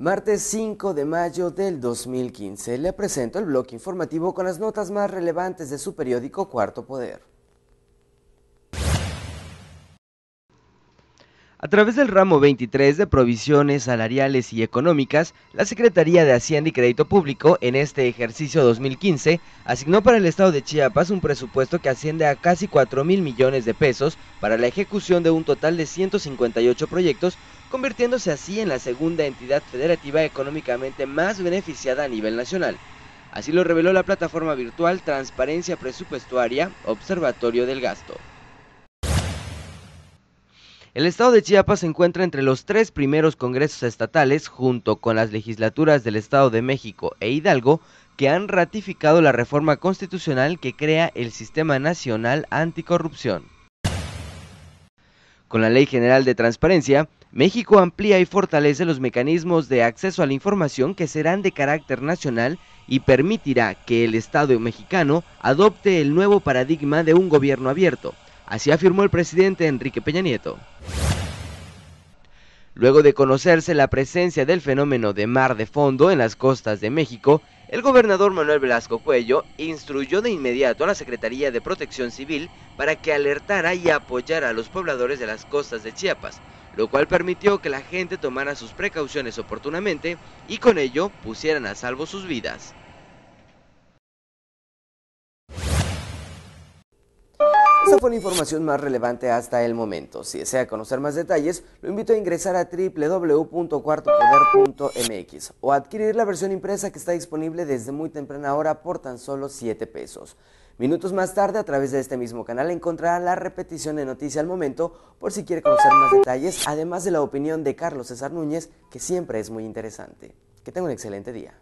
Martes 5 de mayo del 2015 le presento el bloque informativo con las notas más relevantes de su periódico Cuarto Poder. A través del ramo 23 de provisiones salariales y económicas, la Secretaría de Hacienda y Crédito Público en este ejercicio 2015 asignó para el estado de Chiapas un presupuesto que asciende a casi 4 mil millones de pesos para la ejecución de un total de 158 proyectos, convirtiéndose así en la segunda entidad federativa económicamente más beneficiada a nivel nacional. Así lo reveló la plataforma virtual Transparencia Presupuestaria Observatorio del Gasto. El estado de Chiapas se encuentra entre los tres primeros congresos estatales, junto con las legislaturas del Estado de México e Hidalgo, que han ratificado la reforma constitucional que crea el Sistema Nacional Anticorrupción. Con la Ley General de Transparencia, México amplía y fortalece los mecanismos de acceso a la información que serán de carácter nacional y permitirá que el Estado mexicano adopte el nuevo paradigma de un gobierno abierto, Así afirmó el presidente Enrique Peña Nieto. Luego de conocerse la presencia del fenómeno de mar de fondo en las costas de México, el gobernador Manuel Velasco Cuello instruyó de inmediato a la Secretaría de Protección Civil para que alertara y apoyara a los pobladores de las costas de Chiapas, lo cual permitió que la gente tomara sus precauciones oportunamente y con ello pusieran a salvo sus vidas. Esa fue la información más relevante hasta el momento. Si desea conocer más detalles, lo invito a ingresar a www.cuartopoder.mx o adquirir la versión impresa que está disponible desde muy temprana hora por tan solo 7 pesos. Minutos más tarde, a través de este mismo canal, encontrará la repetición de Noticia al Momento por si quiere conocer más detalles, además de la opinión de Carlos César Núñez, que siempre es muy interesante. Que tenga un excelente día.